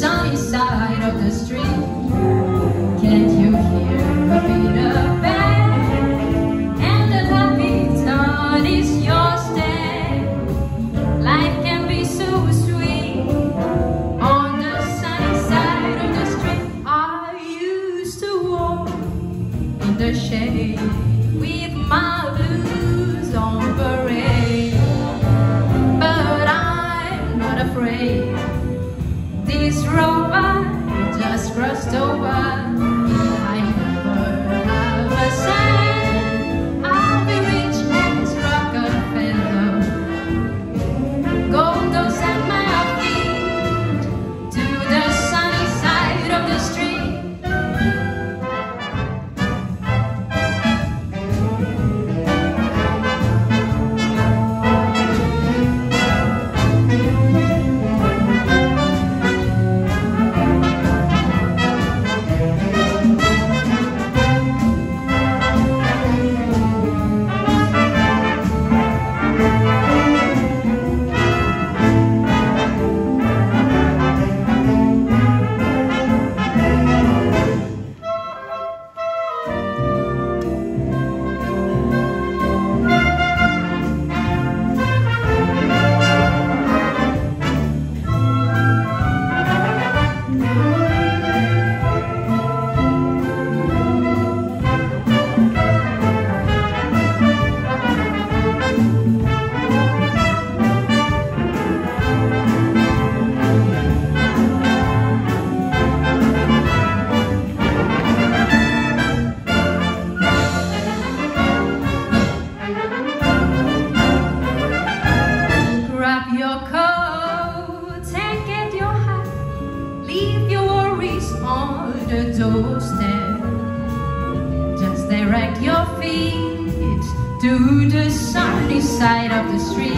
sunny side of the street. Can't you hear a Peter Pan? And the happy thought is your step. Life can be so sweet on the sunny side of the street. I used to walk in the shade with my blues coat and your hat. Leave your worries on the doorstep. Just direct your feet to the sunny side of the street.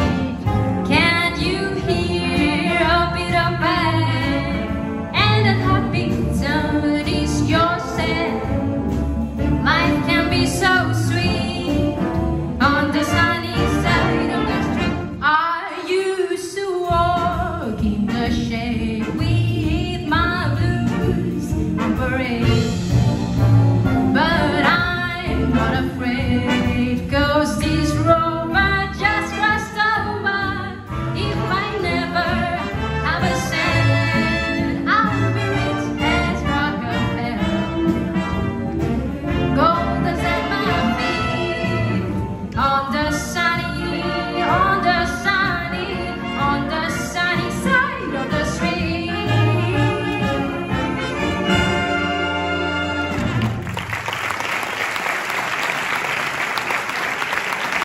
friend.